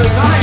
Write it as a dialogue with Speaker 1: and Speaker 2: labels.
Speaker 1: Cause I